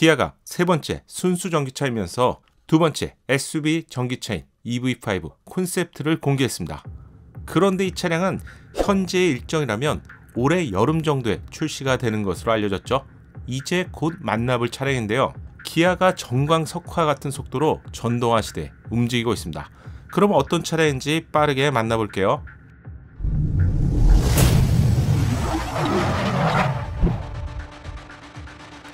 기아가 세 번째 순수 전기차이면서 두 번째 SUV 전기차인 EV5 콘셉트를 공개했습니다. 그런데 이 차량은 현재의 일정이라면 올해 여름 정도에 출시가 되는 것으로 알려졌죠. 이제 곧 만나볼 차량인데요. 기아가 정광석화 같은 속도로 전동화 시대에 움직이고 있습니다. 그럼 어떤 차량인지 빠르게 만나볼게요.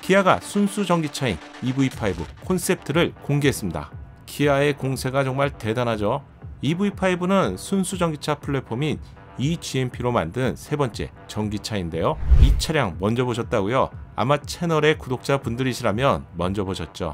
기아가 순수 전기차인 EV5 콘셉트를 공개했습니다. 기아의 공세가 정말 대단하죠. EV5는 순수 전기차 플랫폼인 eGMP로 만든 세 번째 전기차인데요. 이 차량 먼저 보셨다고요? 아마 채널의 구독자분들이시라면 먼저 보셨죠.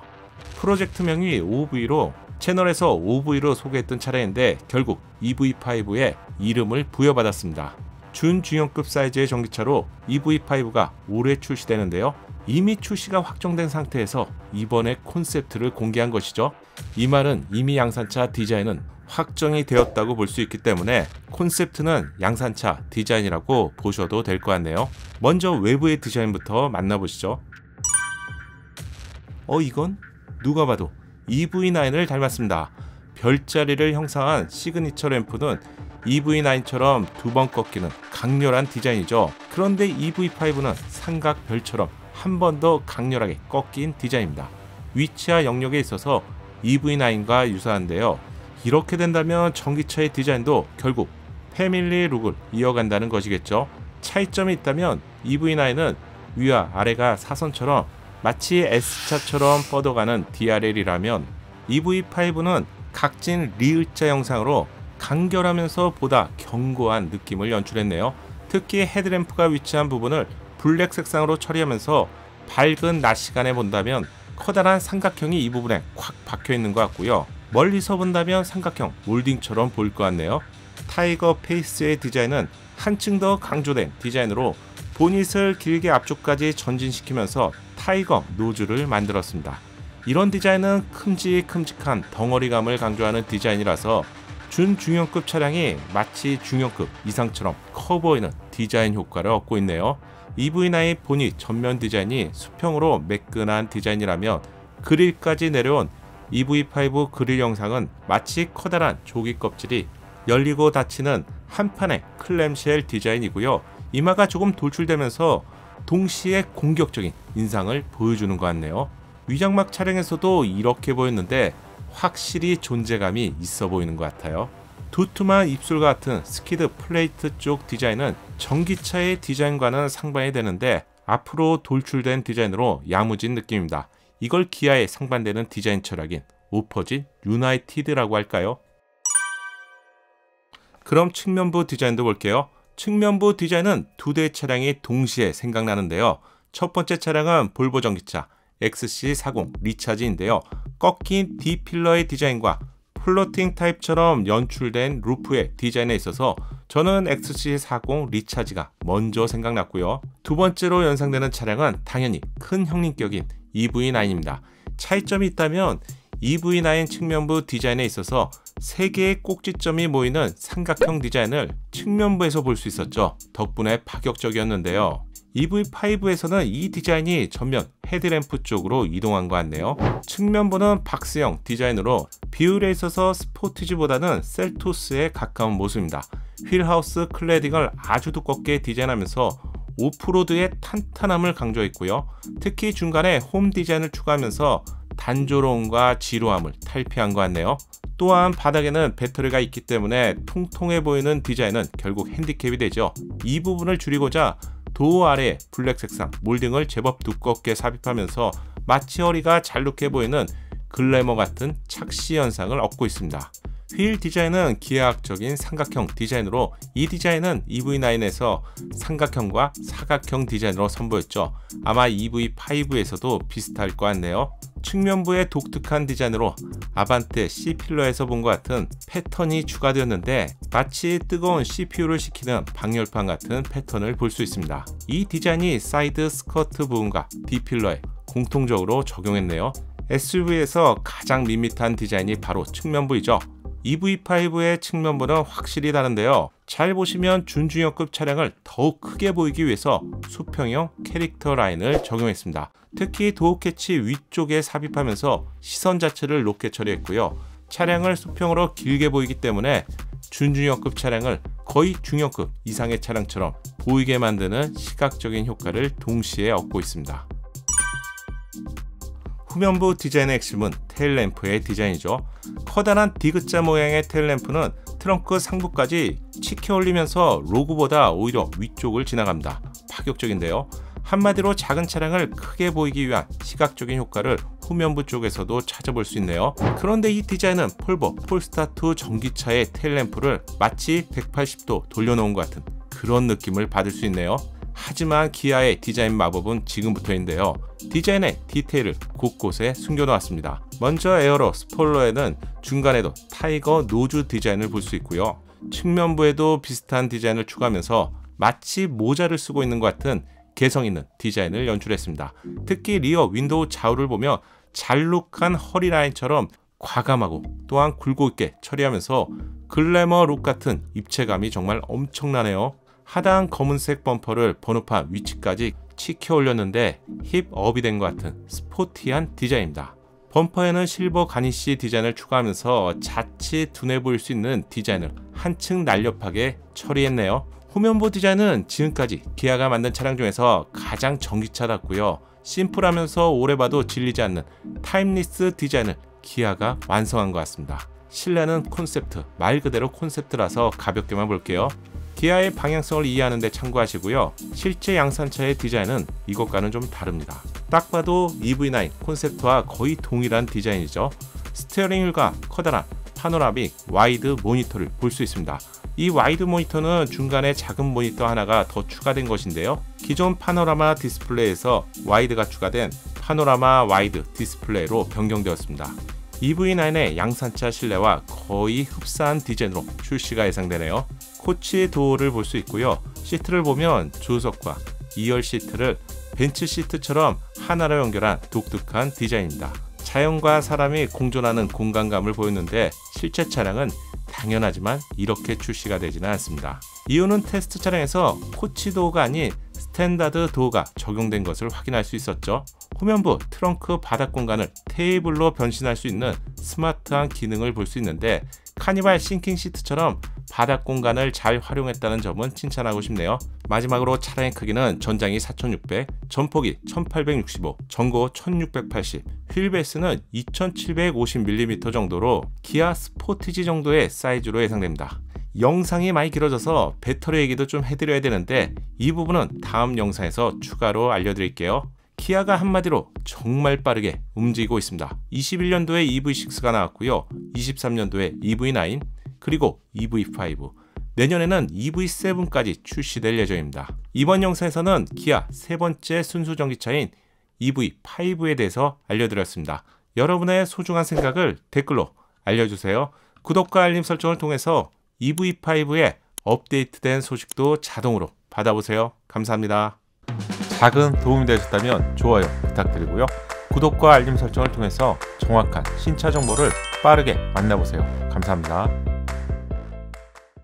프로젝트명이 OV로 채널에서 OV로 소개했던 차량인데 결국 EV5에 이름을 부여받았습니다. 준중형급 사이즈의 전기차로 EV5가 올해 출시되는데요. 이미 출시가 확정된 상태에서 이번에 콘셉트를 공개한 것이죠. 이 말은 이미 양산차 디자인은 확정이 되었다고 볼 수 있기 때문에 콘셉트는 양산차 디자인이라고 보셔도 될 것 같네요. 먼저 외부의 디자인부터 만나보시죠. 어 이건 누가 봐도 EV9을 닮았습니다. 별자리를 형상한 시그니처 램프는 EV9처럼 두 번 꺾이는 강렬한 디자인이죠. 그런데 EV5는 삼각 별처럼 한 번 더 강렬하게 꺾인 디자인입니다. 위치와 영역에 있어서 EV9과 유사한데요. 이렇게 된다면 전기차의 디자인도 결국 family look을 이어간다는 것이겠죠. 차이점이 있다면 EV9은 위와 아래가 사선처럼 마치 S자처럼 뻗어가는 DRL이라면 EV5는 각진 리을자 형상으로 간결하면서 보다 견고한 느낌을 연출했네요. 특히 헤드램프가 위치한 부분을 블랙 색상으로 처리하면서 밝은 낮 시간에 본다면 커다란 삼각형이 이 부분에 콱 박혀 있는 것 같고요. 멀리서 본다면 삼각형 몰딩처럼 보일 것 같네요. tiger face의 디자인은 한층 더 강조된 디자인으로 보닛을 길게 앞쪽까지 전진시키면서 tiger nose를 만들었습니다. 이런 디자인은 큼직큼직한 덩어리감을 강조하는 디자인이라서 준중형급 차량이 마치 중형급 이상처럼 커 보이는 디자인 효과를 얻고 있네요. EV9 보닛 전면 디자인이 수평으로 매끈한 디자인이라면 그릴까지 내려온 EV5 그릴 형상은 마치 커다란 조개 껍질이 열리고 닫히는 한판의 clamshell 디자인이고요. 이마가 조금 돌출되면서 동시에 공격적인 인상을 보여주는 것 같네요. 위장막 촬영에서도 이렇게 보였는데 확실히 존재감이 있어 보이는 것 같아요. 두툼한 입술 같은 skid plate 쪽 디자인은 전기차의 디자인과는 상반이 되는데 앞으로 돌출된 디자인으로 야무진 느낌입니다. 이걸 기아의 상반되는 디자인 철학인 Opposites United라고 할까요? 그럼 측면부 디자인도 볼게요. 측면부 디자인은 두 대의 차량이 동시에 생각나는데요. 첫 번째 차량은 볼보 전기차 XC40 리차지인데요. 꺾인 D필러의 디자인과 floating 타입처럼 연출된 루프의 디자인에 있어서 저는 XC40 리차지가 먼저 생각났고요. 두 번째로 연상되는 차량은 당연히 큰 형님격인 EV9입니다. 차이점이 있다면 EV9 측면부 디자인에 있어서 세 개의 꼭지점이 모이는 삼각형 디자인을 측면부에서 볼 수 있었죠. 덕분에 파격적이었는데요. EV5에서는 이 디자인이 전면 헤드램프 쪽으로 이동한 것 같네요. 측면부는 박스형 디자인으로 비율에 있어서 스포티지보다는 셀토스에 가까운 모습입니다. wheel house cladding을 아주 두껍게 디자인하면서 오프로드의 탄탄함을 강조했고요. 특히 중간에 홈 디자인을 추가하면서 단조로움과 지루함을 탈피한 것 같네요. 또한 바닥에는 배터리가 있기 때문에 통통해 보이는 디자인은 결국 핸디캡이 되죠. 이 부분을 줄이고자 도어 아래 블랙 색상 몰딩을 제법 두껍게 삽입하면서 마치 허리가 잘룩해 보이는 글래머 같은 착시 현상을 얻고 있습니다. 휠 디자인은 기하학적인 삼각형 디자인으로 이 디자인은 EV9에서 삼각형과 사각형 디자인으로 선보였죠. 아마 EV5에서도 비슷할 것 같네요. 측면부의 독특한 디자인으로 아반떼 C필러에서 본 것 같은 패턴이 추가되었는데 마치 뜨거운 CPU를 식히는 방열판 같은 패턴을 볼 수 있습니다. 이 디자인이 side skirt 부분과 D필러에 공통적으로 적용했네요. SUV에서 가장 밋밋한 디자인이 바로 측면부이죠. EV5의 측면부는 확실히 다른데요. 잘 보시면 준중형급 차량을 더욱 크게 보이기 위해서 수평형 캐릭터 라인을 적용했습니다. 특히 door catch 위쪽에 삽입하면서 시선 자체를 높게 처리했고요. 차량을 수평으로 길게 보이기 때문에 준중형급 차량을 거의 중형급 이상의 차량처럼 보이게 만드는 시각적인 효과를 동시에 얻고 있습니다. 후면부 디자인의 핵심은 테일램프의 디자인이죠. 커다란 디귿자 모양의 테일램프는 트렁크 상부까지 치켜 올리면서 로고보다 오히려 위쪽을 지나갑니다. 파격적인데요. 한마디로 작은 차량을 크게 보이기 위한 시각적인 효과를 후면부 쪽에서도 찾아볼 수 있네요. 그런데 이 디자인은 볼보 폴스타2 전기차의 테일램프를 마치 180도 돌려놓은 것 같은 그런 느낌을 받을 수 있네요. 하지만 기아의 디자인 마법은 지금부터인데요. 디자인의 디테일을 곳곳에 숨겨놓았습니다. 먼저 aero spoiler에는 중간에도 tiger nose 디자인을 볼 수 있고요. 측면부에도 비슷한 디자인을 추가하면서 마치 모자를 쓰고 있는 것 같은 개성 있는 디자인을 연출했습니다. 특히 rear window 좌우를 보면 잘룩한 허리 라인처럼 과감하고 또한 굴곡 있게 처리하면서 글래머 look 같은 입체감이 정말 엄청나네요. 하단 검은색 범퍼를 번호판 위치까지 치켜 올렸는데 hip up이 된 것 같은 스포티한 디자인입니다. 범퍼에는 실버 garnish 디자인을 추가하면서 자칫 둔해 보일 수 있는 디자인을 한층 날렵하게 처리했네요. 후면부 디자인은 지금까지 기아가 만든 차량 중에서 가장 전기차답고요. 심플하면서 오래 봐도 질리지 않는 timeless 디자인을 기아가 완성한 것 같습니다. 실내는 콘셉트, 말 그대로 콘셉트라서 가볍게만 볼게요. 기아의 방향성을 이해하는 데 참고하시고요. 실제 양산차의 디자인은 이것과는 좀 다릅니다. 딱 봐도 EV9 콘셉트와 거의 동일한 디자인이죠. steering wheel과 커다란 panoramic wide 모니터를 볼 수 있습니다. 이 wide 모니터는 중간에 작은 모니터 하나가 더 추가된 것인데요. 기존 파노라마 디스플레이에서 wide가 추가된 파노라마 와이드 디스플레이로 변경되었습니다. EV9의 양산차 실내와 거의 흡사한 디자인으로 출시가 예상되네요. 코치 도어를 볼 수 있고요. 시트를 보면 조수석과 2열 시트를 벤츠 시트처럼 하나로 연결한 독특한 디자인입니다. 자연과 사람이 공존하는 공간감을 보였는데 실제 차량은 당연하지만 이렇게 출시가 되지는 않습니다. 이유는 테스트 차량에서 코치 도어가 아닌 standard 도어가 적용된 것을 확인할 수 있었죠. 후면부 트렁크 바닥 공간을 테이블로 변신할 수 있는 스마트한 기능을 볼 수 있는데 카니발 sinking 시트처럼 바닥 공간을 잘 활용했다는 점은 칭찬하고 싶네요. 마지막으로 차량의 크기는 전장이 4600, 전폭이 1865, 전고 1680, 휠베이스는 2750mm 정도로 기아 스포티지 정도의 사이즈로 예상됩니다. 영상이 많이 길어져서 배터리 얘기도 좀 해드려야 되는데 이 부분은 다음 영상에서 추가로 알려드릴게요. 기아가 한마디로 정말 빠르게 움직이고 있습니다. 21년도에 EV6가 나왔고요. 23년도에 EV9, 그리고 EV5, 내년에는 EV7까지 출시될 예정입니다. 이번 영상에서는 기아 세 번째 순수 전기차인 EV5에 대해서 알려드렸습니다. 여러분의 소중한 생각을 댓글로 알려주세요. 구독과 알림 설정을 통해서 EV5의 업데이트된 소식도 자동으로 받아보세요. 감사합니다. 작은 도움이 되셨다면 좋아요 부탁드리고요. 구독과 알림 설정을 통해서 정확한 신차 정보를 빠르게 만나보세요. 감사합니다.